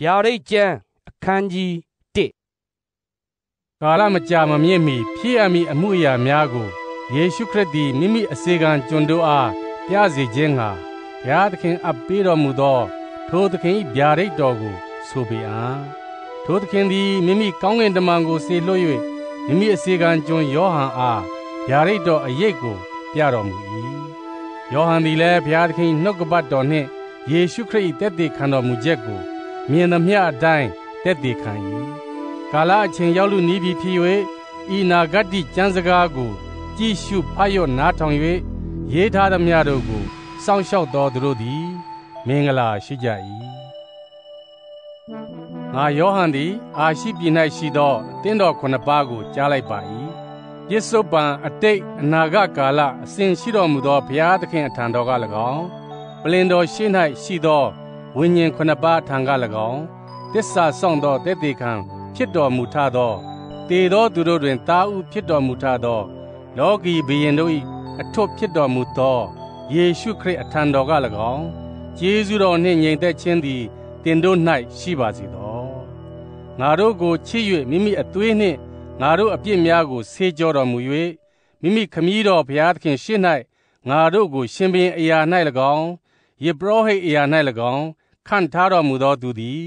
ဗျာဒိတ်ကျမ်းအခန်းကြီး1ကာလမကြာမမြင့်မီဖြစ်အမိအမှုအရာများကိုယေရှုခရစ်သည်မိမိအစေခံကျွန်တို့အားပြစေခြင်းငှာဘုရားသခင်အပ်ပေးတော်မူသော ထိုသခင်၏ဗျာဒိတ်တော်ကို ဆိုပေအံ့ထိုသခင်သည်မိမိကောင်းကင်တမန်ကိုစေလွှတ်၍မိမိအစေခံကျွန်ယောဟန်အားဗျာဒိတ်တော်အရေးကိုပြတော်မူ၏ယောဟန်သည်လည်းဘုရားသခင်နှုတ်ကပတ်တော်နှင့်ယေရှုခရစ်၏တက်တည်ခံတော်မူချက်ကို မြင်သမျှအတိုင်းတက်တည်ခံ၏ကာလအချိန်ရောက်လူနီးပြီဖြစ်၍ဤနာဂတိကျမ်းစကားကို ကြည်ရှုဖတ်ရနားထောင်၍ရေးထားသမျှတို့ကိုစောင့်ရှောက်တော်သူတို့သည် မင်္ဂလာရှိကြ၏ငါယောဟန်သည် အာရှိပြည်၌ရှိသောတင်းတော်ခုနှစ်ပါးကိုကြားလိုက်ပါ၏ပြစ္ဆုတ်ပံအတိတ်အနာဂတ်ကာလအစဉ်ရှိတော်မူသောဘုရားသခင်အထံတော်က၎င်းပလင်တော်ရှိ၌ရှိသော ဝိညာဉ်ခုနှစ်ပါးထံက၎င်းတစ္ဆာဆောင်သောတည်တည်ခံဖြစ်တော်မူထသောတေသောသူတို့တွင်တာဥဖြစ်တော်မူထသော လောကီဘုရင်တို့၏အထွတ်ဖြစ်တော်မူသောယေရှုခရစ်အထံတော်က၎င်းကျေးဇူးတော်နှင့်ညီသက်ခြင်းသည်တင်တို့၌ရှိပါစေသောငါတို့ကိုချစ်၍မိမိအသွေးနှင့်ငါတို့အပြစ်များကိုဆေးကြောတော်မူ၍မိမိခမည်းတော်ဘုရားသခင်ရှေ့၌ငါတို့ကိုရှင်ဘင်အရာ၌၎င်းယေဘရဟိတ်အရာ၌၎င်း ခန့်ထားတော်မူသောသူသည်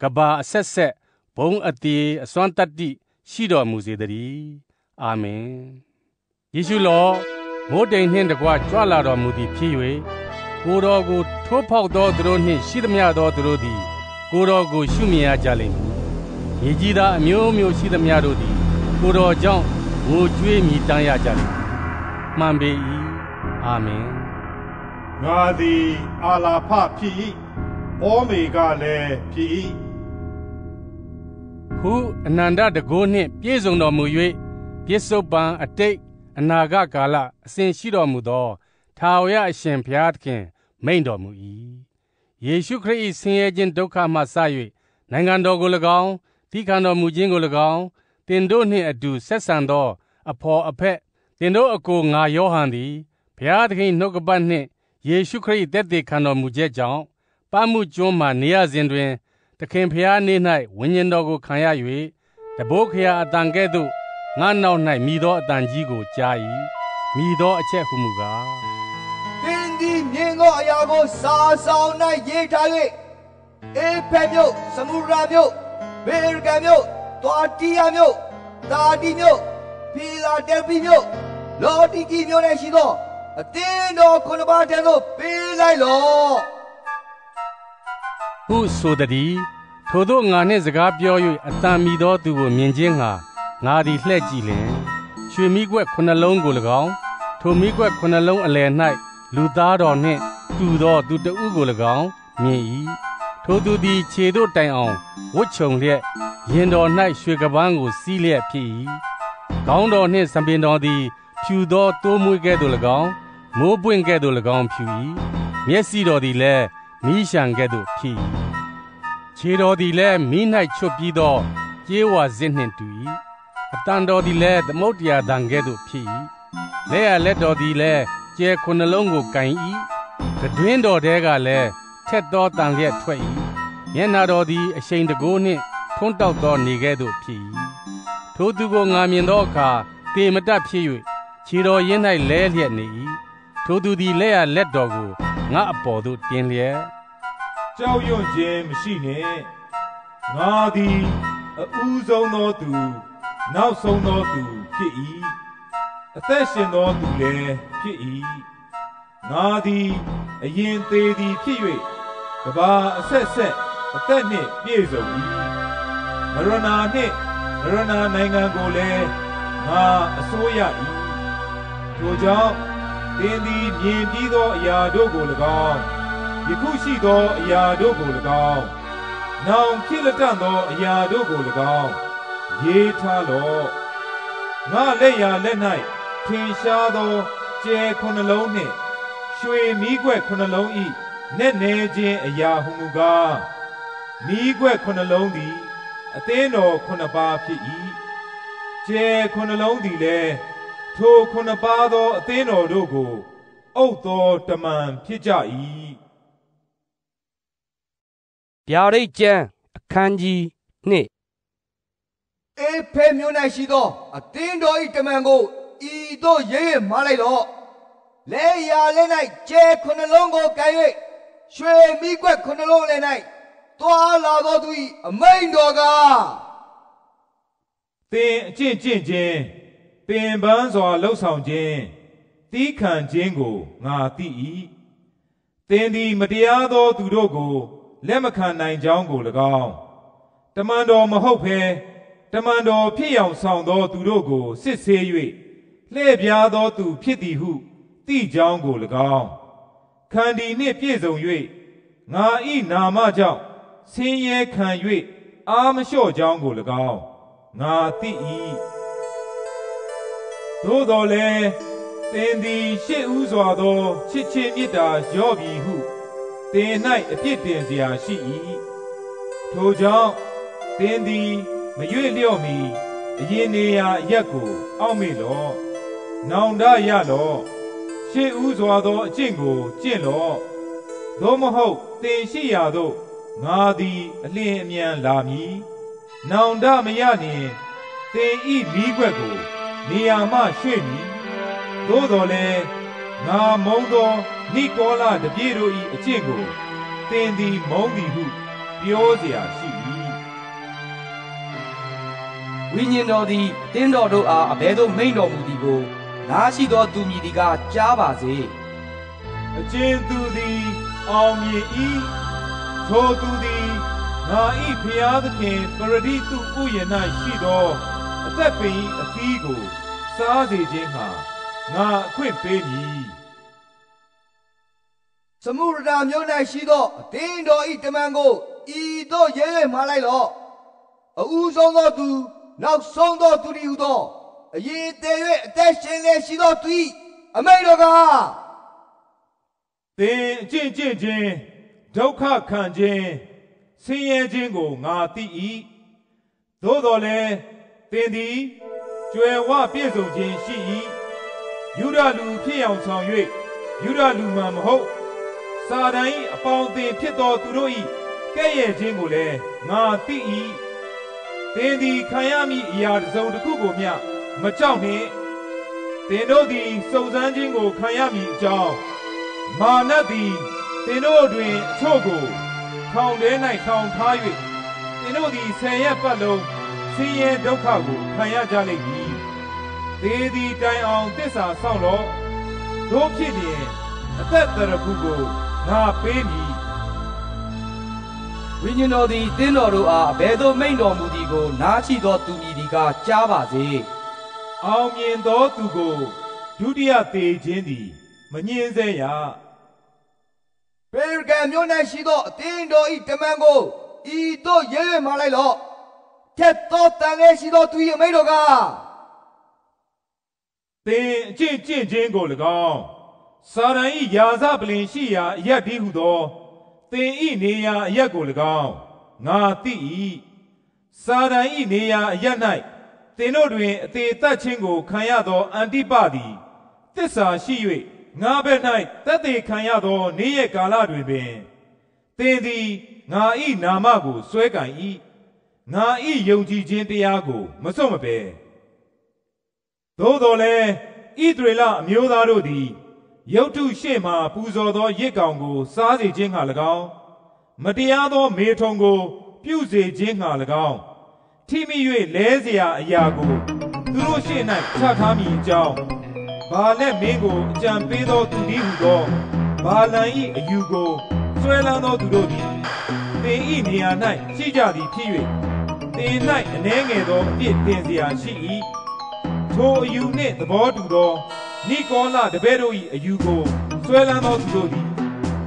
ကဘာအဆက်ဆက်ဘုံအတီအစွမ်းတတ္တိရှိတော်မူစေတည်းအာမင်ယေရှုလောမိုးတိမ်နှင့်တကွကြွလာတော်မူသည်ဖြစ်၍ကိုတော်ကိုထိုးဖောက်သောသူတို့နှင့်ရှိသမျှသောသူတို့သည်ကိုတော်ကိုရှုမြင်ရကြလိမ့်မည်မြေကြီးသားအမျိုးမျိုးရှိသမျှတို့သည်ကိုတော်ကြောင့်ငိုကြွေးမြည်တမ်းရကြလိမ့်မည်မှန်ပေ၏အာမင်ငါသည်အာလာဖဖြစ်၏ ဩမေကလည်းဖြစ်၏ဟုအနန္တတကိုးနှင့်ပြည့်စုံတော်မူ၍ပြစ္ဆုတ်ပံအတိတ်အနာဂတ်ကာလအစဉ်ရှိတော်မူသောထာဝရအရှင်ဘုရားသခင် မိန်တော်မူ၏ယေရှုခရစ်၏ဆင်းရဲခြင်းဒုက္ခမှစ၍နိုင်ငံတော်ကို၎င်းတိခံတော်မူခြင်းကို၎င်းတင်တို့နှင့်အတူဆက်ဆံသော အဖော်အဖက်တင်တို့အကိုငါယောဟန်သည်ဘုရားသခင်နှုတ်ကပတ်နှင့်ယေရှုခရစ်သက်သေခံတော်မူချက်ကြောင့် ပမှုကျွန်းမှနေရစဉ်တွင်သခင်ဖျားနေ၌ဝိညာဉ်တော်ကိုခံရ၍တဘိုးခရာအတန်ကဲ့သို့ငါနောက်၌မိသောအတန်ကြီးကိုကြား၏မိသောအချက်ဟုမူကားသင်သည်မြင်သောအရာကိုစာဆောင်၌ရေးထား၍အေဖက်မြို့စမုရာမြို့ဘေရဂန်မြို့တွာတီယာမြို့တာတီမြို့ဖီလာတယ်ဖီမြို့လော်တီကီမြို့၌ရှိသောအတင်းတော်ခုနှစ်ပါးတည်းသို့ပေးလိုက်လော့ ဟုဆိုသည်ထိုသို့ငါနှင့်စကားပြော၍အတန်မီသောသူကိုမြင်ခြင်းငှာငါသည်လှဲ့ကြည့်လင်ရွှေမိကွက်ခုနှလုံးကို၎င်းထိုမိကွက်ခုနှလုံးအလယ်၌လူသားတော်နှင့်တူသောသူတဦးကို၎င်းမြင်၏ထိုသူသည်ခြေတို့တိုင်အောင်ဝတ်ချုံလျက်ရင်တော်၌ရွှေကပန်းကိုစီးလျက်ဖြစ်၏ခေါင်းတော်နှင့်စပင်တော်သည် ဖြူသောတိုးမွေးကဲ့သို့၎င်းမိုးပွင့်ကဲ့သို့၎င်းဖြူ၏မျက်စိတော်သည်လည်း မိရှံကဲ့သို့ဖြစ်၏ခြေတော်သည်လည်းမိ၌ချွတ်ပြီးသောကျေးဝါစစ်နှင့်တူ၏အတန်တော်သည်လည်းသမုတ်တရားတန်ကဲ့သို့ဖြစ်၏လက်ရလက်တော်သည်လည်းကျဲခုနှလုံးကိုကင်၏တွင်တော်တဲကလည်းထက်သောတန်လျက်ထွက်၏မျက်နာတော်သည်အရှိန်တကိုးနှင့်ထွန်းတောက်သောနေကဲ့သို့ဖြစ်၏ထိုသူကိုငါမြင်သောအခါတေမတတ်ဖြစ်၍ခြေတော်ရင်း၌လဲလျက်နေ၏ထိုသူသည်လက်ရလက်တော်ကို ငါအပေါ်သို့တင်လျက်ကြောက်ရွံ့ခြင်းမရှိနှင့်ငါသည်အဦးဆုံးသောသူ နောက်ဆုံးသောသူဖြစ်၏အသက်ရှင်သောသူလည်းဖြစ်၏ငါသည်အရင်သေးသည်ဖြစ်၍ကဘာအဆက်ဆက်အသက်နှင့်ပြည့်စုံ၏မရဏနှင့်မရဏနိုင်ငံကိုလည်းငါအစိုးရ၏ထိုကြောင့် သင်သည်မြင်ပြီးသောအရာတို့ကို၎င်းယခုရှိသောအရာတို့ကို၎င်းနောင်ဖြစ်လက်တန်သောအရာတို့ကို၎င်းရေးထားလော့ငါလက်ရာလက်၌ထင်ရှားသောကျဲခုနှလုံးနှင့်ရွှေမီးခွက်ခုနှလုံးဤနက်နေခြင်းအရာဟုမူကားမီးခွက်ခုနှလုံးသည်အသင်းတော်ခုနှစ်ပါးဖြစ်၏ကျဲခုနှလုံးသည်လည်း ထိုခုနှစ်ပါးသောအသင်းတော်တို့ကို အုပ်သောတမန်ဖြစ်ကြ၏ဗျာဒိတ်ကျမ်းအခန်းကြီး2အေဖဲမြို့၌ရှိသောအတင်းတော်ဤတမန်ကိုဤသို့ရေး၍မားလိုက်တော့လဲရာလဲ၌ကျဲခုနှလုံးကိုကံ၍ရွှေမိကွက်ခုနှလုံးလည်း၌တွာလာသောသူ၏အမိန်တော်ကသင်အကျင့်ကျင့်ခြင်း ပင်ပန်းစွာလှုပ်ဆောင်ခြင်းတီးခံခြင်းကိုငါသိ၏သင်သည်မတရားသောသူတို့ကိုလက်မခံနိုင်ကြောင်းကို၎င်းတမန်တော်မဟုတ်ဘဲတမန်တော်ဖြစ်ရောက်ဆောင်သောသူတို့ကိုစစ်ဆေး၍လှည့်ပြားသောသူဖြစ်သည်ဟုသိကြောင်းကို၎င်းခန္ဒီနှင့်ပြည့်စုံ၍ငါဤနာမကြောင့်ဆင်းရဲခံ၍အာမလျှော့ကြောင်းကို၎င်းငါသိ၏ သို့တော်လည်းသင်သည်ရှေ့ဥစွာသောချစ်ချင်းမေတ္တာရော့ပြီဟုသင်၌အပြစ်တင်เสียရှိ၏ထိုကြောင့်သင်သည်မရွေ့လျော့မီအရင်နေရာအရက်ကိုအောက်မေ့လော့နောင်တရလော့ရှေ့ဥစွာသောအကျင့်ကိုကျင့်လော့သို့မဟုတ်သင်ရှိရာသို့ငါသည်အလင်းအမြန်လာမည်နောင်တမရလျင်သင်ဤမိခွက်ကို နေရာမှရွှေ့မည်သို့တော်လည်းငါမုံသောနိကောလတပြေတို့၏အကျင့်ကိုသင်သည်မုံသည်ဟုပြောเสียရှိ၏ဝိညာဉ်တော်သည်တင်းတော်တို့အားအဘဲသို့မိန်တော်မူသည်ကိုနားရှိသောသူမည်ဒီကကြားပါစေ အကျဉ်သူသည်အောင်မြင်၏ထိုသူသည်ငါ၏ဖျားသခင်ပရဒိတုဥယျာ၌ရှိသောအ သက်ပင်၏အသီးကိုစားစေခြင်းဟာငါအခွင့်ပေးမည်စမုရဒာမြို့၌ရှိသောအတင်းတော်ဤတမန်ကိုဤသို့ရေး၍မားလိုက်လော့အဦးဆုံးသောသူနောက်ဆုံးသောသူဒီဟုသောအရေးတည်၍အသက်ရှင်လျက်ရှိသောသူ၏အမိန်တော်ကသင်အကျင့်ကျင့်ခြင်းဒုက္ခခံခြင်းဆင်းရဲခြင်းကိုငါသိ၏သို့တော်လည်း သင်သည်ကြွယ်ဝပြည့်စုံခြင်းရှိ၏ယူဒလူဖြစ်အောင်ဆောင်၍ယူဒလူမှမဟုတ်စာတန်၏အပေါင်းအသင်ဖြစ်သောသူတို့၏ကဲ့ရဲ့ခြင်းကိုလည်းငါသိ၏သင်သည်ခံရမည့်အရာတစ်စုံတစ်ခုကိုမျှမကြောက်နှင့်သင်တို့သည်စုံစမ်းခြင်းကိုခံရမည်အကြောင်းမာနသည်သင်တို့တွင်အချို့ကိုထောင်ထဲ၌ထောင်ထား၍သင်တို့သည်ဆယ်ရက်ပတ်လုံး ဆင်းရဲဒုက္ခကိုခံရကြလိမ့်မည်။သေသည်တိုင်အောင်တစ္ဆာဆောင်လော့။တို့ဖြစ်လျင်အသက်တရဖူကိုငါပေးမည်ဝိညာဉ်တော်သည်တင်းတော်တို့အားအဘဲသို့မိန်တော်မူသည်ကို နားရှိသောသူမည်ဒီကကြားပါစေ။အောင်မြင်သောသူကိုဒုတိယသေခြင်းသည် မငြင်းစေရ။ပေရဂံမြို့၌ရှိသောအတင်းတော်ဤတမန်ကိုဤသို့ရေး၍မားလိုက်လော့ ထက်သောတန်လေးရှိသောသူ၏အမိန်တော်ကသင်အကျင့်ကျင့်ခြင်းကို၎င်းစာရန်ဤယာဇပလင်ရှိရာအရက်ဒီဟုသောသင်ဤနေရာအရက်ကို၎င်းငါသိ၏စာရန်ဤနေရာအရက်၌သင်တို့တွင်အသေးသက်ခြင်းကိုခံရသောအန်တိပသည်တစ္ဆာရှိ၍ငါဘက်၌သက်သေခံရသော နေ့ရက်ကာလတွင်ပင်သင်သည်ငါဤနာမကိုစွဲက င်၏ငါဤယုံကြည်ခြင်းတရားကိုမစွတ်မပဲ သို့တော်လည်းဣသရေလအမျိုးသားတို့သည်ရုတ်ထုရှေ့မှပူဇော်သောရစ်ကောင်ကို စားစေခြင်းဟာ၎င်းမတရားသောမေထုံကို ပြုစေခြင်းဟာ၎င်းထိမိ၍လဲเสียအရာကိုသူတို့ရှေ့၌ချထားမည်အကြောင်းဘာလက်မင်းကိုအကြံပေးသောသူသည်ဟုသောဘာလန်၏အယူကိုဆွဲလန်းသောသူတို့သည်သင်၏နေရာ၌ရှိကြသည်ဖြစ်၍ သေ၌အနှဲငယ်သောပြစ်တင်စရာရှိ၏ထိုအယူနှင့်သဘောတူသောနိကောလတပည့်တို့၏အယူကိုဆွဲလန်းသောသူတို့သည်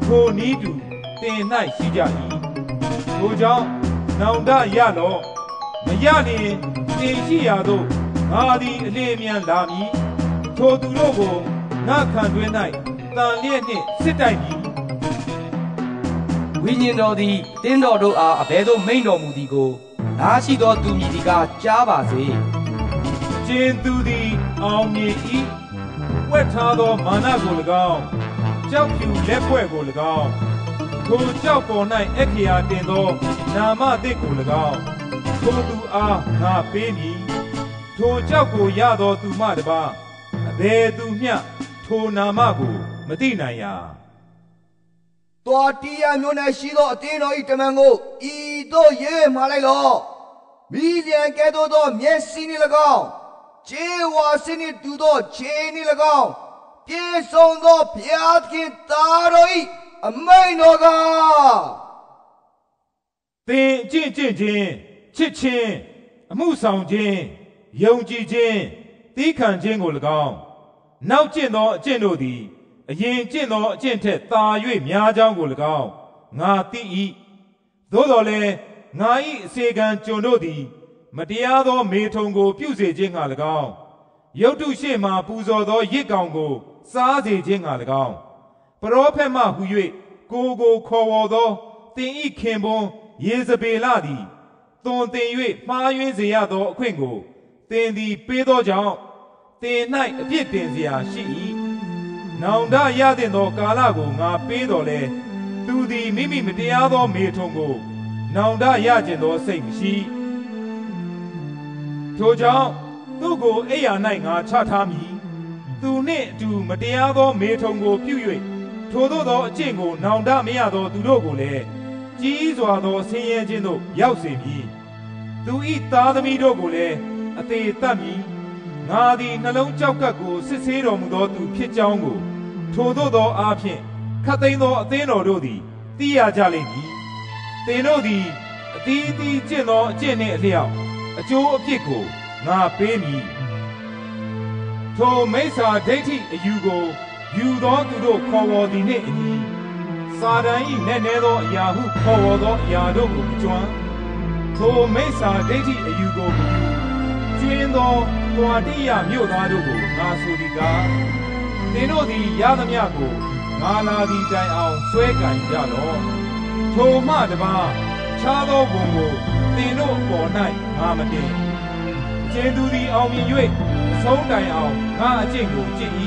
ထိုနည်းတူတင်၌ရှိကြ၏ထိုကြောင့်နောင်တရလောမရနေတင်ရှိရာသို့ငါသည်အလေမြန်လာမည်ထိုသူတို့ကိုငါခံတွင်း၌တန်လျက်နှင့်စစ်တိုက်မည်ဝိညာဉ်တော်သည်တင်းတော်တို့အားအဘဲသို့မိန်တော်မူသည်ကို နားရှိသောသူမည်ဒီကကြားပါစေကျင်သူသည်အောင်မြင်၏ဝက်ထားသောမာနကို၎င်းကြောက်ဖြူလက်ဖွဲ့ကို၎င်းထိုကြောက်ပေါ်၌အခရာတင်သောနာမသစ်ကို၎င်းထိုသူအားငါပေးမည်ထိုကြောက်ကိုရသောသူမှတပါအဘယ်သူမျှထိုနာမကိုမသိနိုင်ရာတော်တီးရမျိုး၌ရှိသောအသင်းတော်၏တမန်ကိုဤသို့ရေးမှလိုက်လော့ မိလျံကဲ့သို့သောမျက်စိနှင့်၎င်းခြေဝါစနှင့်တူသောခြေနှင့်၎င်းပြေဆုံးသောဘုရားသခင်သားတော်၏အမိန်တော်ကသင်အကျင့်ကျင့်ခြင်းချစ်ခြင်းအမှုဆောင်ခြင်းယုံကြည်ခြင်းသီးခံခြင်းကို၎င်းနောက်ကျင့်သောအကျင့်တို့သည်အရင်ကျင့်သောအကျင့်ထက်သာ၍များကြောင်းကို၎င်းငါသိ၏သို့တော်လည်း ငါ၏အစေခံကျွန်တို့သည် မတရားသောမေထုံကို ပြုစေခြင်းငှာ၎င်းယုတ်တုရှိမှပူဇော်သောရစ်ကောင်ကို စားစေခြင်းငှာ၎င်းပရောဖက်မှဟူ၍ကိုယ်ကိုခေါ်ဝေါ်သောတင်ဤခင်ပွန်းယေဇဗေလသည်သွန်သင်၍မှားယွင်းစေရသောအခွင့်ကိုသင်သည်ပေးသောကြောင့်သင်၌အပြစ်တင်เสียရှိ၏နောင်တရသင့်သောကာလကိုငါပေးတော်လဲသူသည်မိမိမတရားသောမေထုံကို နောင်တရကျင်သောစိတ်မရှိထိုကြောင့်သူ့ကိုအိယာ၌ငါချထားမည်သူနှင့်အတူမတရားသောမေထုံကိုပြု၍ထိုသို့သောအကျင့်ကိုနောင်တမရသောသူတို့ကိုလည်းကြီးစွာသောဆင်းရဲခြင်းသို့ရောက်စေမည်သူဤသားသမီးတို့ကိုလည်းအသေးတတ်မည်ငါသည်နှလုံးကြောက်ကပ်ကိုစစ်ဆေးတော်မူသောသူဖြစ်ကြောင်းကိုထိုသို့သောအားဖြင့်ခတ်သိမ်းသောအသင်းတော်တို့သည်သိရကြလိမ့်မည် သင်တို့သည်အသီးသီးကျင့်သောအကျင့်နှင့်အလျောက်အကျိုးအပြစ်ကိုငါပေးမည်ထိုမိစ္ဆာဒိဋ္ဌိအယူကိုယူသောသူတို့ခေါ်ဝေါ်သည်နှင့်အညီစာတန်၏နက်နဲသောအရာဟုခေါ်ဝေါ်သောအရာတို့ကိုမကျွမ်းထိုမိစ္ဆာဒိဋ္ဌိအယူကိုမယူကျွင်းသောတွာတိယမြို့သားတို့ကိုငါဆိုသည်ကားသင်တို့သည်ရသမျှကိုငါလာသည်တိုင်အောင်ဆွဲကင်ကြလော့ ထိုမှတပါးခြားသောဘုံကိုသင်တို့အပေါ်၌ငါမတင်ကျေသူသည်အောင်မြင်၍အဆုံးတိုင်အောင်ငါအကျင့်ကိုကျင့်၏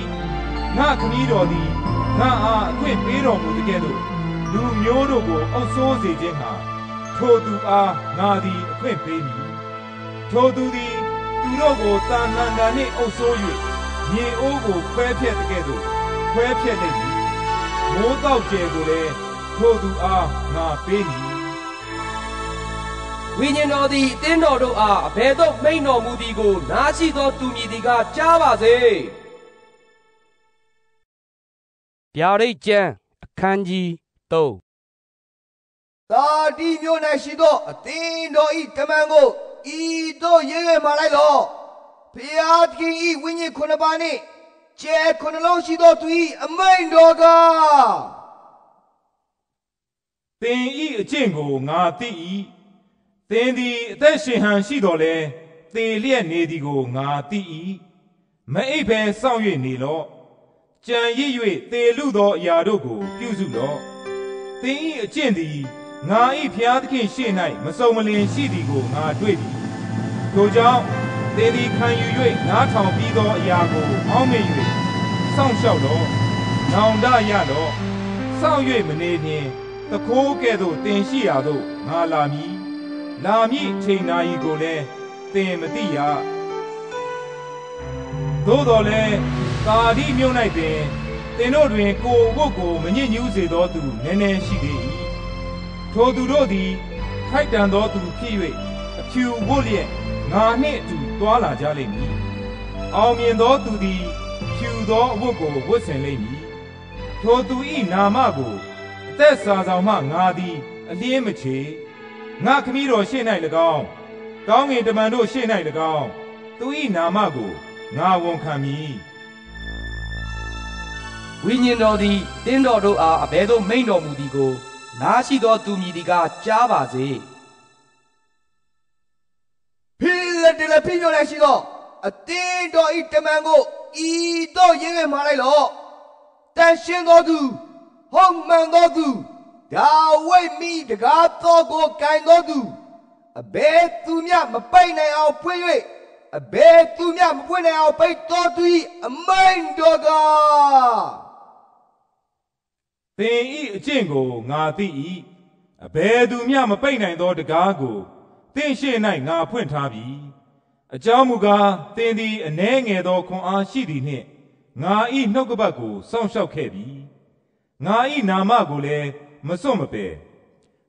ငါခမည်းတော်သည်ငါအားအခွင့်ပေးတော်မူသကဲ့သို့လူမျိုးတို့ကိုအုပ်ဆိုးစေခြင်းဟာထိုသူအားငါသည်အခွင့်ပေးမည်ထိုသူသည်သူတို့ကိုတာဏန္တာနှင့်အုပ်ဆိုး၍မြေအိုးကိုခွဲဖြက်သကဲ့သို့ခွဲဖြက်လိမ့်မည်မိုးတောက်ကျယ်ကိုလည်း ထိုသူအားငါပေးမည်ဝိညာဉ်တော်သည်အသင်းတော်တို့အားအဘယ်သို့မိန်တော်မူသည်ကို နားရှိသောသူမည်သည်ကကြားပါစေဗျာဒိတ်ကျမ်းအခန်းကြီး3တာတီမျိုး၌ရှိသောအသင်းတော်၏တမန်ကိုဤသို့ရေး၍မှလိုက်လော့ဘုရားသခင်၏ဝိညာဉ်ခုနှစ်ပါးနှင့်ကျဲခုနှစ်လုံးရှိသောသူ၏အမိန်တော်က သင်ဤအကျင့်ကိုငါသိ၏သင်သည်အသက်ရှင်ဟန်ရှိတော်လဲသေလျက်နေသည်ကိုငါသိ၏မအိပ်ဘဲစောင့်၍နေလော့ကြံရစ်၍သေလူသောအရာတို့ကို ပြုစုလော့သင်ဤအကျင့်သည်ငါဤဖျားသခင်ရှေ့၌မစုံမလင်ရှိသည်ကိုငါတွေ့ပြီထိုကြောင့်သင်သည်ခံယူ၍နားထောင်ပြီးသောအရာကိုအောင်းမြင်၍စောင့်ရှောက်လော့နောင်တရလော့စောင့်၍မနေဖြင့် တခိုးကဲ့သို့တင်ရှိရာသို့ငါလာမည်လာမည်အချိန်နာရီကိုလည်းသင်မသိရသို့တော်လည်းကာဒီမြို့၌ပင်သင်တို့တွင်ကိုယ်ဝတ်ကိုမညစ်ညူးစေသောသူနည်းနည်းရှိသေး၏ထိုသူတို့သည်ထိုက်တန်သောသူဖြစ်၍အဖြူဝတ်လျက်ငါနှင့်အတူတွာလာကြလိမ့်မည်အောင်မြင်သောသူသည်ဖြူသောအဝတ်ကိုဝတ်ဆင်လိမ့်မည်ထိုသူ၏နာမကိုအ သက်စာဆောင်မှငါသည်အလင်းမချေငါခမည်းတော်ရှေ့၌၎င်းကောင်းငင်တမန်တို့ရှေ့၌၎င်းသူ၏နာမကိုငါဝန်ခံမည်ဝိညာဉ်တော်သည်အသင်းတော်တို့အားအဘယ်သို့မိန်တော်မူသည်ကို နားရှိသောသူမည်သည်ကကြားပါစေဖိလဒဲလဖိမြို့၌ရှိသောအသင်းတော်၏တမန်ကိုဤသို့ရေး၍မှလိုက်လော့တန်ရှင်းသောသူ ဟုတ်မှန်သောသူဒါဝိဒ်မိတကားသောကိုကင်သောသူအဘယ်သူမျှမပိတ်နိုင်အောင်ဖွင့်၍အဘယ်သူမျှမဖွင့်နိုင်အောင်ပိတ်သောသူ၏အမိန်တော်ကသင်ဤအကျင့်ကိုငါသိ၏အဘယ်သူမျှမပိတ်နိုင်သောတကားကိုသင်ရှေ့၌ငါဖွင့်ထားပြီအကြောင်းမူကားသင်သည်အနှဲငယ်သောခွန်အားရှိသည်နှင့်ငါဤနှုတ်ကပတ်ကိုစောင့်ရှောက်ခဲ့ပြီ ငါဤနာမကိုလည်းမစွန့်မပယ်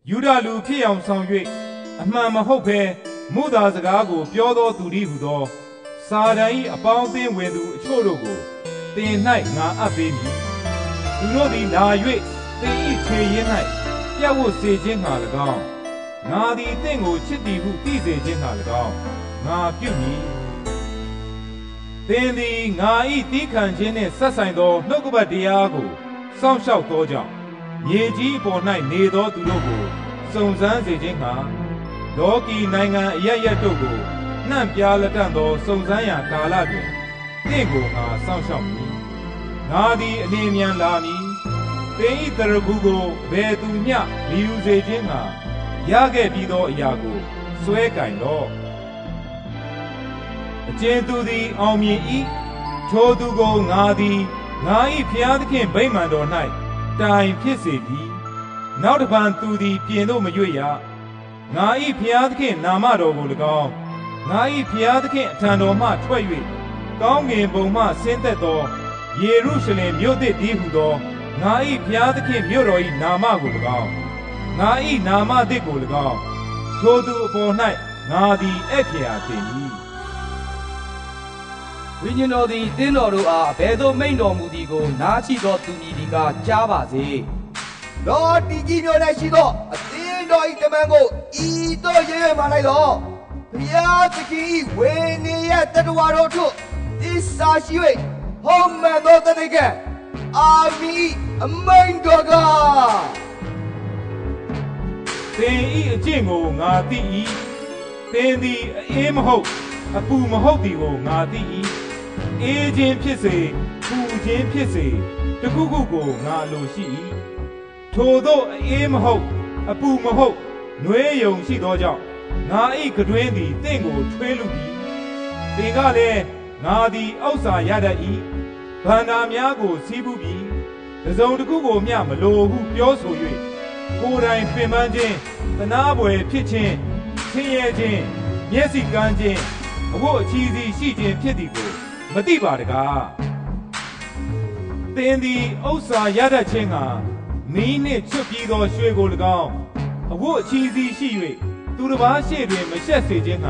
ယူဒလူဖြစ်အောင်ဆောင်၍အမှန်မဟုတ်ဘဲမုသာစကားကို ပြောသောသူသည်ဟုသောစာတန်၏အပေါင်းအသင်းဝင်သူအချို့တို့ကိုသင်၌ငါအပ်ပေးမည်သူတို့သည်လာ၍သင်၏ခြေရင်း၌ပြတ်ဝတ်စေခြင်းငှာ၎င်းငါသည်သင်ကိုချစ်သည်ဟုသိစေခြင်းငှာ၎င်းငါပြုမည်သင်သည်ငါ၏တီးခံခြင်းနှင့်ဆက်ဆိုင်သောနှုတ်ကပတ်တရားကို စောင့်ရှောက်သောကြောင့်မြေကြီးပေါ်၌နေသောသူတို့ကိုစုံစမ်းစေခြင်းငှာလောကီနိုင်ငံအရရက်တို့ကိုနှံ့ပြားလက်တန့်သောစုံစမ်းရာကာလတွင်တင့်ကိုငါစောင့်ရှောက်မည်ငါသည်အနေမြန်လာမည်သင်၏တရခုကိုဘယ်သူမျှမယူစေခြင်းငှာရခဲ့ပြီးသောအရာကိုစွဲကင်တော့အကျဉ်သူသည်အောင်မြင်၏ထိုသူကိုငါသည် ငါ၏ဖျားသခင်ဗိမာန်တော်၌တိုင်ဖြစ်စေပြီနောက်တစ်ပန်သူသည်ပြင်သို့မရွေ့ရငါ၏ဖျားသခင်နာမတော်ကို၎င်းငါ၏ဖျားသခင်အထံတော်မှထွက်၍ကောင်းငင်ဘုံမှဆင်းသက်သောယေရုရှလင်မြို့သစ်တည်းဟုသောငါ၏ဖျားသခင်မြို့တော်၏နာမကို၎င်းငါ၏နာမသစ်ကို၎င်းထိုသူအပေါ်၌ငါသည်ဧည့်ဖျားတင်၏ ဝိညာဉ်တော်သည်တင်းတော်တို့အားအဘယ်သို့မိန့်တော်မူသည်ကို နားရှိသောသူမည်ဒီကကြားပါစေ။လောတီကြီးမျိုး၌ရှိသောအသင်းတော်၏တမန်ကိုဤသို့ရဲရဲမှလိုက်သောဘုရားသခင်၏ဝေနေရတတဝါတို့တို့သစ္စာရှိ၍ဟောမှန်သောတတိကအာမီအမိန်တော်ကသင်ဤအကျင့်ကိုငါသိ၏သင်သည်အေးမဟုတ်အပူမဟုတ်သည်ကိုငါသိ၏ အေးခြင်းဖြစ်စေပူခြင်းဖြစ်စေတခုခုကိုငါလိုရှိ၏ထိုသောအေးမဟုတ် အပူမဟုတ်နှွေးယုံရှိသောကြောင့်ငါ၏ကတွင်သည်တင့်ကိုထွေးလူပြီသင်ကလည်းငါသည်ဥစ္စာရတတ်၏ဗန္နာများကိုစီးပူးပြီးတစုံတစ်ခုကိုမျှမလိုဟုပြောဆို၍ကိုယ်တိုင်ပင်ပန်းခြင်းသနာပွေဖြစ်ခြင်းဆင်းရဲခြင်းမျက်စိကန်းခြင်းအဖို့အချီးစီရှိခြင်းဖြစ်သည်ကို မသိပါတကားသင်သည်ဥစ္စာရတတ်ခြင်းကမီးနှင့်ချွတ်ပြီးသောရွှေကို၎င်းအဖို့အချီးစီရှိ၍သူတစ်ပါးရှေ့တွင်မရှက်စေခြင်းက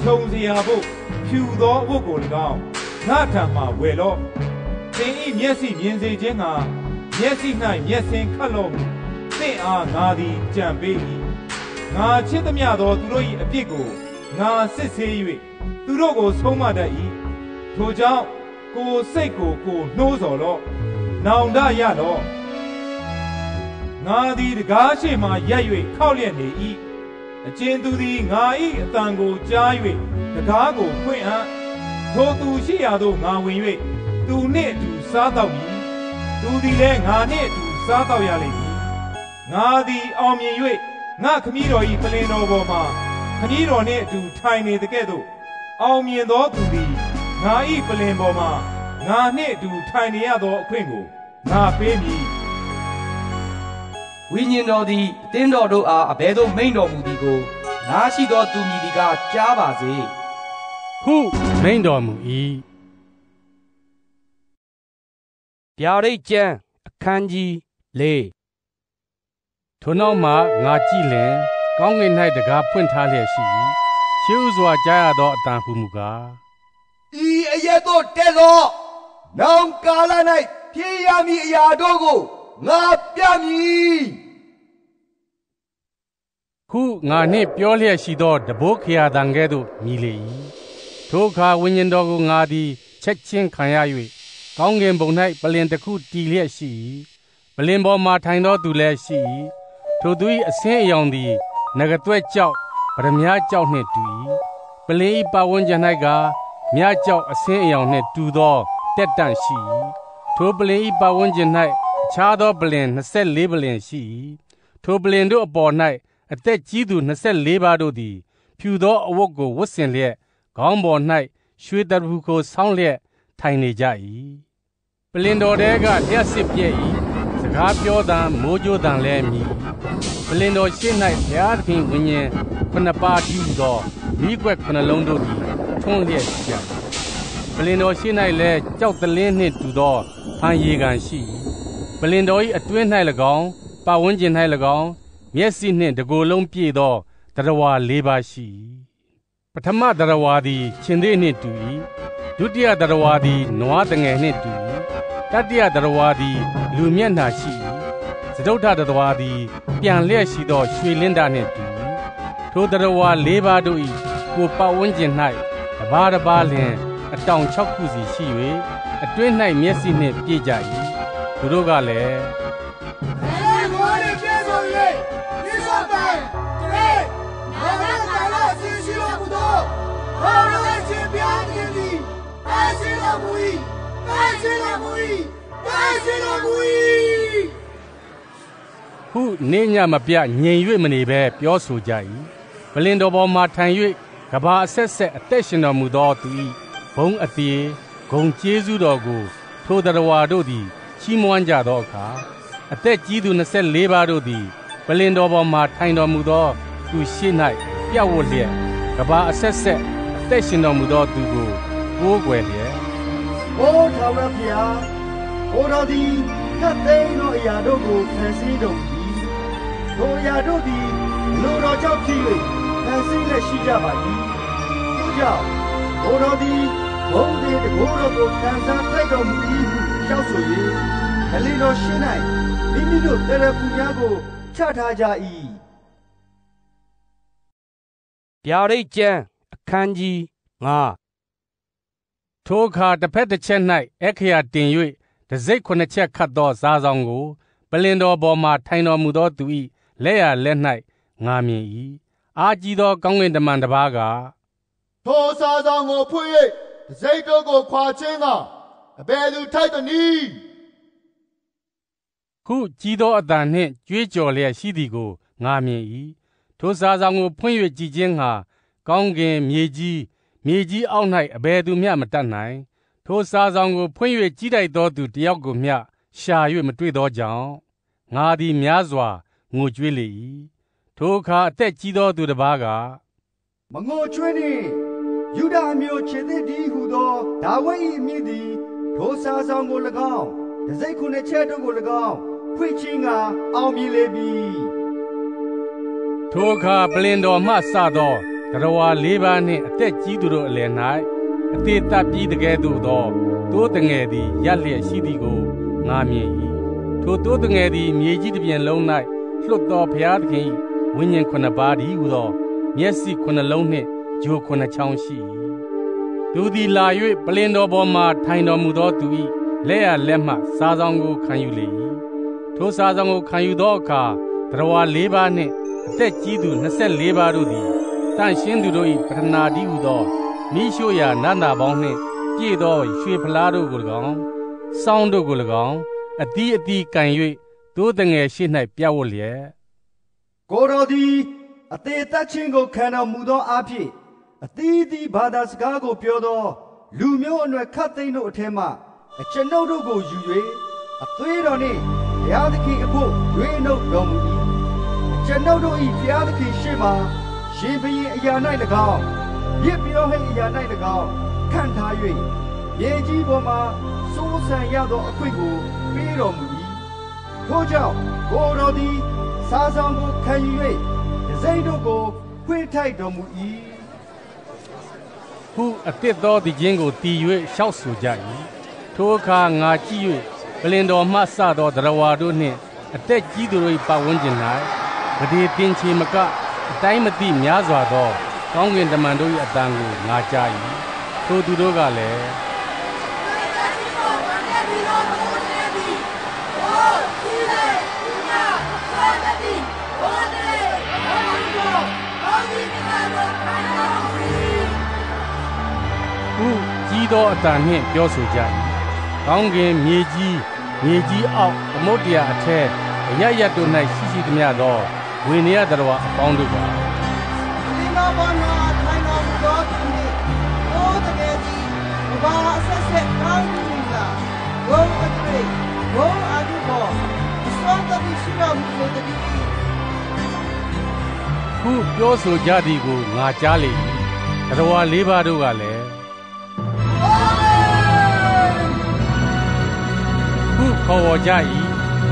ခြုံစရာဖို့ဖြူသောအဖို့ကို၎င်းငါထံမှဝယ်လော့သင်၏မျက်စိမြင်စေခြင်းကမျက်စိ၌မျက်စင်ခတ်လော့ဟုသင်အားငါသည်ကြံပေး၏ငါချစ်သမျှသောသူတို့၏အပြစ်ကိုငါစစ်ဆေး၍သူတို့ကိုဆုံးမတတ်၏ ထိုကြောင့်ကိုစိတ်ကိုကိုနှိုးဆော်လော့နောင်တရလော့ငါသည်တကားရှိမှရက်၍ခောက်လျက်နေ၏အကျဉ်သူသည်ငါ၏အတန်ကိုကြား၍တကားကိုဖွင့်အပ်ထိုသူရှိရာသို့ငါဝင်၍သူနှင့်အတူစားတော့မည်သူသည်လည်းငါနှင့်အတူစားတော့ရလိမ့်မည်ငါသည်အောင်မြင်၍ငါခမည်းတော်၏ပလင်တော်ပေါ်မှာခမည်းတော်နှင့်အတူထိုင်နေတကဲ့သို့အောင်မြင်သောသူသည် ငါ၏ပလင်ပေါ်မှာငါနှင့်အတူထိုင်နေရသောအခွင့်ကိုငါပေးမည်ဝိညာဉ်တော်သည်အသင်းတော်တို့အားအဘယ်သို့မိန့်တော်မူသည်ကိုနားရှိသောသူမည်ဒီကကြားပါစေဟုမိန့်တော်မူ၏ဗျာဒိတ်ကျမ်းအခန်းကြီး၄ထိုနောက်မှငါကြည့်လင်ကောင်းကင်၌တကားဖွင့်ထားလျက်ရှိ၏ရှေးဥစွာကြားရသောအတန်ဟုမူကား ဤအရက်တို့တဲ့သောနောင်ကာလ၌ဖြစ်ရမည်အရာတို့ကိုငါပြမည်ခုငါနှင့်ပြောလျက်ရှိသောတဘိုးခရာတန်ကဲ့သို့မြည်လေ၏ထိုအခါဝိညာဉ်တော်ကိုငါသည်ချက်ချင်းခံရ၍ကောင်းကင်ဘုံ၌ပလင်တစ်ခုတည်လျက်ရှိ၏ပလင်ပေါ်မှထိုင်သောသူလည်းရှိ၏ထိုသူ၏အဆင်းအယောင်သည်ငကတွဲ့ကြောက်ဗရမ ्या ကြောက်နှင့်တူ၏ပလင်၏ပဝန်းကျင်၌က မြကြောက်အဆင်းအယောင်နှင့်တူသောတက်တန့်ရှိ၏ထိုပလင်၏ပဝန်းကျင်၌အခြားသောပလင်24ပလင်ရှိ၏ထိုပလင်တို့အပေါ်၌အသက်ကြီးသူ24ပါးတို့သည်ဖြူသောအဝတ်ကိုဝတ်ဆင်လျက်ခေါင်းပေါ်၌ရွှေတရဖူကိုဆောင်းလျက်ထိုင်နေကြ၏ပလင်တော်တဲကလျှက်စစ်ပြည့်၏စကားပြောတံမိုးကြိုးတံလည်းမြည်ပလင်တော်ရှေ့၌ဘုရားသခင်ဝိညာဉ်ခုနှစ်ပါးတည်သောမိကွက်ခုနှလုံးတို့သည် ထွန်းလျက်ရှိကြပလင်တော်ရှေ့၌လည်းကြောက်တလင်းနှင့်တူသောဖန်ရီကန်ရှိပလင်တော်၏အတွင်း၌၎င်းပတ်ဝန်းကျင်၌၎င်းမျက်စိနှင့်တကိုယ်လုံးပြည့်သောတရဝါ၄ပါးရှိပထမတရဝါသည်ရှင်သေးနှင့်တူ၏ဒုတိယတရဝါသည်နွားတငယ်နှင့်တူ၏တတိယတရဝါသည်လူမျက်နှာရှိ၏စတုထတရဝါသည်ပြန်လျက်ရှိသောရွှေလင်းတာနှင့်တူ၏ထိုတရဝါ၄ပါးတို့၏ကိုပတ်ဝန်းကျင်၌ တပါးတပါးလျင်အတောင်၆ခုစီရှိ၍အတွင်း၌မျက်စိနှင့်ပြည့်ကြ၏သူတို့ကလည်းဟုနေညမပြငြိမ်၍မနေဘဲပြောဆိုကြ၏ဗလင်တော်ပေါ်မှထိုင်၍ ကဘာအဆက်ဆက်အသက်ရှင်တော်မူသောသူ၏ဘုံအသေးဂုံကျေးဇူးတော်ကိုထိုတရဝါတို့သည်ချီးမွမ်းကြသောအခါအသက်ကြီးသူ24ပါးတို့သည်ဗလင်တော်ပေါ်မှထိုင်တော်မူသောသူရှိ၌ပြတ်ဝတ်လျက်ကဘာအဆက်ဆက်အသက်ရှင်တော်မူသောသူကိုကိုးကွယ်လျက်။အိုးထာဝရဘုရား။ကိုတော်သည်ခတ်သိမ်းသောအရာတို့ကိုဖန်ဆင်းတော်မူ၏။ထိုအရာတို့သည်လူတော်ကြောင့်ဖြစ်၍ဖ န်ဆင်းလက်ရှိကြပါ၏။ထို့ကြောင့်ကိုတော်သည်ဘုံသည်တကိုယ်တော်ကိုခံစားထိုက်တော်မူ၏ဟုရှောက်ဆို၍မလီတော်ရှင်း၌မိမိတို့တရဖူများကိုချထားကြ၏။ဗျာဒိတ်ကျမ်းအခန်းကြီး9ထိုအခါတစ်ဖက်တစ်ချက်၌အခရာတင်၍တစိ့ခုနှစ်ချက်ခတ်သောဇာဆောင်ကိုပလင်တော်ပေါ်မှထိုင်တော်မူသောသူ၏လက်ရလက်၌ငာမြင်၏ အာကြီးသောကောင်းကင်တမန်တစ်ပါးကထိုစာဆောင်ကိုဖွင့်၍တစိမ့်တို့ကိုခွာခြင်းကအဘယ်သူထိုက်သနည်းခုကြီးသောအတန်နှင့်ကြွေးကြော်လျက်ရှိသည်ကိုငာမြင်၏ထိုဇာဆောင်ကိုဖွင့်၍ကြည်ခြင်းဟာကောင်းကင်မြေကြီးမြေကြီးအောက်၌အဘယ်သူမျှမတတ်နိုင်ထိုစာဆောင်ကိုဖွင့်၍ကြီးတိုက်သောသူတယောက်ကိုမျှရှာ၍မတွေ့သောကြောင့်ငါသည်များစွာငိုကြွေးလေ၏ ထိုအခါအသက်ကြီးသောသူတစ်ပါးကမငိုချွေးနှင့်ယူဒအမျိုးခြေသစ်ဒီဟုသောဒါဝိဒ်၏အမည်သည်ထိုစာဆောင်ကို၎င်းတစိတ်ခုနှစ်ချက်တို့ကို၎င်းဖွင့်ခြင်းကအောင်မြင်လေပြီထိုအခါပလင်တော်မှစသောတရဝါလေးပါးနှင့်အသက်ကြီးသူတို့အလယ်၌အသေးတပ်ပြီးတကယ်သို့သောသိုးတငယ်သည်ရက်လျက်ရှိသည်ကိုငာမြင်၏ထိုသိုးတငယ်သည်မြေကြီးတစ်ပြင်လုံး၌လွတ်သောဘုရားသခင်၏ ဝိညာဉ်ခုနှစ်ပါးသည်ဟူသော မျက်စိခုနှစ်လုံးနှင့်ဂျိုခုနှစ်ချောင်းရှိ၏သူသည်လာ၍ပလင်တော်ပေါ်မှထိုင်တော်မူသောသူ၏လက်ရလက်မှစားဆောင်ကိုခံယူလေ၏ထိုစားဆောင်ကိုခံယူသောအခါတရဝါလေးပါးနှင့်အသက်ကြီးသူ24ပါးတို့သည်တန့်ရှင်းသူတို့၏ပထနာတိဟုသောမိရှို့ရာနန္တာပေါင်းနှင့်ပြည့်သောရွှေဖလားတို့ကို၎င်းစောင်းတို့ကို၎င်းအသီးအသီးကန်၍သိုးတငယ်ရှိ၌ပြတ်ဝတ်လျက် ကိုတော်သည်အသေးသက်ခြင်းကိုခံတော်မူသောအဖြစ်အသီးသီးဘာသာစကားကိုပြောသော လူမျိုးအနွယ်ခတ်သိမ်းတို့အထက်မှအကျွန်ုပ်တို့ကိုယူ၍အသွေးတော်နှင့်ဘုရားသခင်အဖို့ရွေးနှုတ်တော်မူ၏အကျွန်ုပ်တို့၏ဘုရားသခင်ရှေ့မှာရှင်ဘုရင်အရာ၌၎င်းရစ်ပြောဟိတ်အရာ၌၎င်းခံထား၍မြေကြီးပေါ်မှာစိုးစံရသောအခွင့်ကိုပေးတော်မူ၏ထို့ကြောင့်ကိုတော်သည် စားဆောင်ကိုခံယူ၍ဒဇိမ့်တို့ကိုဖွင့်ထိုက်တော်မူ၏ဟုအသစ်သောတည်ခြင်းကိုတည်၍ရှောက်ဆိုကြ၏ထိုအခါငါကြည့်၍ပလင်တော်မှစသောတရဝါတို့နှင့်အသက်ကြီးသူတို့၏ပတ်ဝန်းကျင်၌ဗတိတင်ချေမကအတိုင်းမသိများစွာသောကောင်းကင်တမန်တို့၏အတန်ကိုငါကြား၏ထိုသူတို့ကလည်း ကြီးသောအတန်နှင့်ပြောဆိုကြ၏။ကောင်းကင်မြေကြီးမြေကြီးအောက်သမုဒ္ဒရာအထက်အရရတ်တို့၌ရှိရှိသမျှသောဝိနည်းတော်အပေါင်းတို့ကဒီမဘောနာထိုင်တော်မူသောသူနှင့်ဘိုးတကယ်ကြီးဘာအဆက်ဆက်ကောင်းကြီးလာဘုံအတွေ့ဘုံအတုပေါ်သောတတိရှိတော်မူစေတည်းခုပြောဆိုကြသည်ကိုငါကြားလေ၏တရဝါလေးပါးတို့ကလည်း ခုခေါ်ဝေါ်ကြ၏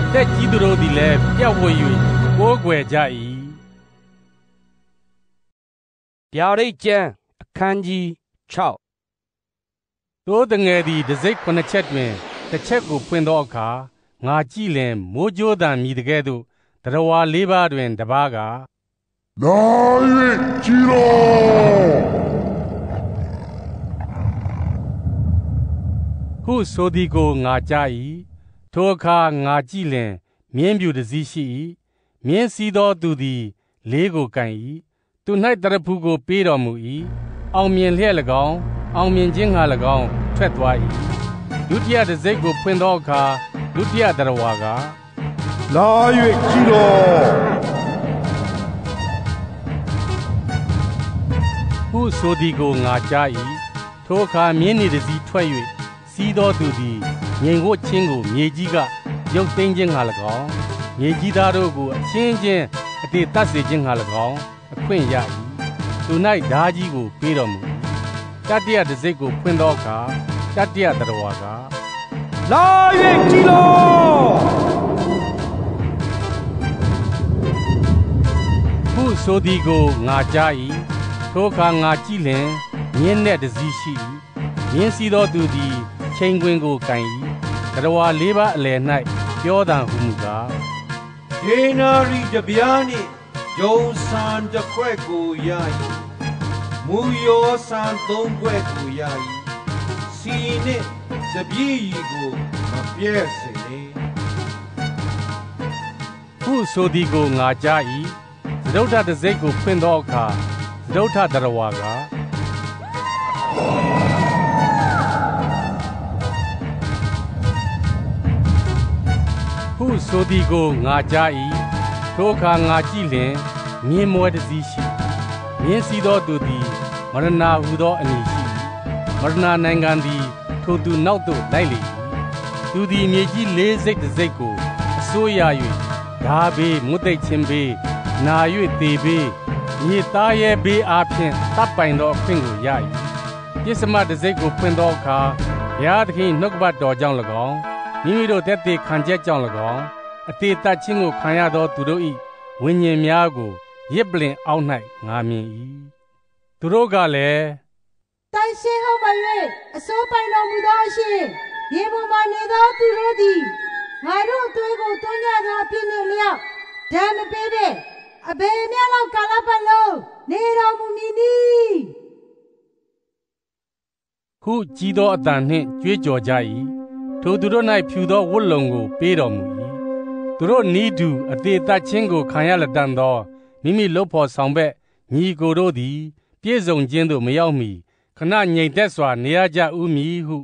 အသက်ကြီးသူတို့သည်လည်းပြတ်ဝတ်၍ကိုးကွယ်ကြ၏။ဗျာဒိတ်ကျမ်းအခန်းကြီး6သိုးတငယ်သည်တစ်စိတ်ခုနှစ်ချက်တွင်တစ်ချက်ကိုဖွင့်သောအခါငါကြည့်လင်မိုးကြိုးတံမြည်တကဲ့သို့တရဝါလေးပါးတွင်တပားကလာ၍ကြည်တော်ဟုဆိုသည်ကိုငါကြား၏ ထိုအခါငါကြည့်လင်မြင်းပြူတစ်စီးရှိ၏မြင်းစီးသောသူသည် လေးကိုကန်၏သူ၌တရဖူကိုပေးတော်မူ၏အောင်မြင်လျက်၎င်းအောင်မြင်ခြင်းငှာ၎င်းထွက်သွား၏ဒုတိယတစ်စိတ်ကိုဖွင့်သောအခါဒုတိယတရဝါကလာ၍ကြည်တော်ဟုဆိုသည်ကိုငါကြား၏ထိုအခါမြင်းနေတစ်စီးထွက်၍စီးသောသူသည် ငြိမ်ဝတ်ချင်းကိုမြေကြီးကရုပ်သိမ်းခြင်းငှာ၎င်းမြေကြီးသားတို့ကိုအချင်းချင်းအတေတတ်စေခြင်းငှာ၎င်းအခွင့်ရ၏သူ၌ဓာကြီးကိုပေးတော်မူ၏တတိယတစ်စိတ်ကိုဖွင့်သောအခါတတိယတရဝါကလာ၍ကြည်တော်ဟုဆိုသည်ကိုငါကြား၏ထိုအခါငါကြည့်လင်မြင်းနှင့်တစ်စီးရှိ၏မြင်းစီးသောသူသည်ချိန်ခွင်ကိုကန်၏ တရဝါလေးပါးအလယ်၌ပြောတံဟုမူကားဒေနာရီတပြားနှင့်ဂျုံဆန်တစ်ခွက်ကိုရ၏မူယောဆန်သုံးခွက်ကိုရ၏စီနှင့်စပြည့်ရီကိုမပြည့်စေနှင့်ဟုဆိုသည်ကိုငါကြား၏သဒုဋ္ဌတစိတ်ကိုဖွင့်သောအခါသဒုဋ္ဌတရဝါက ဟုဆိုသည်ကိုငါကြား၏ထိုအခါငါကြည့်လင်မြင်းမွဲတစ်စီးရှိမြင်းစီးသောသူသည်မရဏဟုသောအမည်ရှိ၏မရဏနိုင်ငံသည်ထိုသူနောက်သို့လိုက်လေ၏သူသည်မြေကြီးလေးစိတ်တစ်စိတ်ကိုအစိုးရ၍ဓာဘေးမွတ်သိပ်ခြင်းဘေးနာ၍တေဘေးမြေသားရဲ့ဘေးအားဖြင့်တပ်ပိုင်သောအခွင့်ကိုရ၏ပြစ္စမတစ်စိတ်ကိုဖွင့်သောအခါဘုရားသခင်နှုတ်ကပတ်တော်ကြောင့်၎င်း မိမိတို့တက်သေးခံချက်ကြောင့်၎င်းအသေးတတ်ခြင်းကိုခံရသောသူတို့၏ဝိညာဉ်များကိုရစ်ပလင်အောက်၌ငါမြင်၏သူတို့ကလည်းတိုင်ရှင်ဟုတ်ပါ၍အစိုးပိုင်တော်မူသောအရှင်ရေပေါ်မှာနေသောသူတို့သည်ငါတို့အသွေးကိုတွန်းကြသောအဖြစ်နှင့်လျောက်ဓာမပေးတဲ့အဘေမြတ်လောက်ကာလပတ်လုံးနေတော်မူမည်နီဟုကြီးသောအတန်နှင့်ကြွေးကြော်ကြ၏ ထိုသူတို့၌ဖြူသောဝတ်လုံကို ပေးတော်မူ၏သူတို့နီးတူအသေးတတ်ခြင်းကိုခံရလက်တန်သောမိမိလုပ်ဖော်ဆောင်ဘက်ညီကိုတို့သည် ပြည့်စုံခြင်းသို့မရောက်မီခဏငြိမ်သက်စွာနေရကြဦးမည်ဟု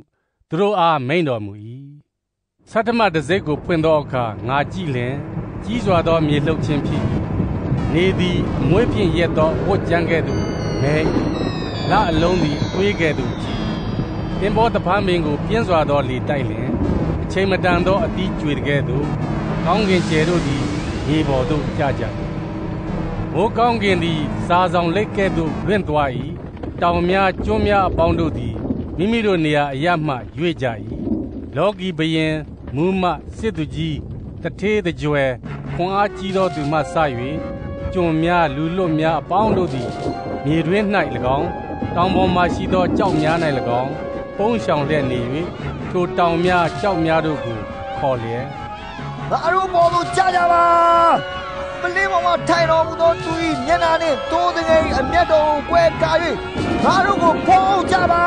သူတို့အားမိန့်တော်မူ၏သတ္တမတစိတ်ကိုဖွင့်သောအခါငါကြည့်လင်ကြီးစွာသောမြေလှုပ်ခြင်းဖြစ်၏နေသည်အမွေးဖြင့်ရက်သောဝတ်ကြမ်းကဲ့သို့မဲ၏လအလုံးသည်အသွေးကဲ့သို့ကြီး သင်္ဘောတပန်းပင်ကိုပြင်းစွာသောလေတိုက်လျင်အချိန်မတန်သောအသီးကျွေတကဲ့သို့ကောင်းကင်ကျယ်တို့သည်မြေပေါ်သို့ကျကြ၏။မိုးကောင်းကင်သည်စာဆောင်လက်ကဲ့သို့လွင့်သွား၏။တောင်များကျွန်းများအပေါင်းတို့သည်မိမိတို့နေရာအရမှရွေ့ကြ၏။လောကီဘယင်မူးမစစ်သူကြီးတထေးတကြွယ်ခွန်အားကြီးသောသူမှစ၍ကျွန်များလူလွတ်များအပေါင်းတို့သည်မြေတွင်၌၎င်းတောင်ပေါ်မှရှိသောကြောက်များ၌၎င်း ပုံးဆောင်လျက်နေ၍ထိုတောင်များကြောက်များတို့ကိုခေါ်လျက်ငါတို့ပေါ်သို့ကြာကြပါပလင်းပေါ်မှာထိုင်တော်မူသောသူ၏မျက်နှာနှင့်သိုးတငယ်၏အမျက်တော်ကိုကွဲကား၍ငါတို့ကိုဖောက်ကြပါ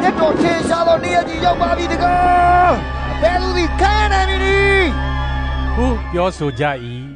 မျက်တော်ထင်ရှားသောနေရာကြီးရောက်ပါပြီတကားဘယ်သူသည်ခံရနိုင်မည်နည်းဟုပြောဆိုကြ၏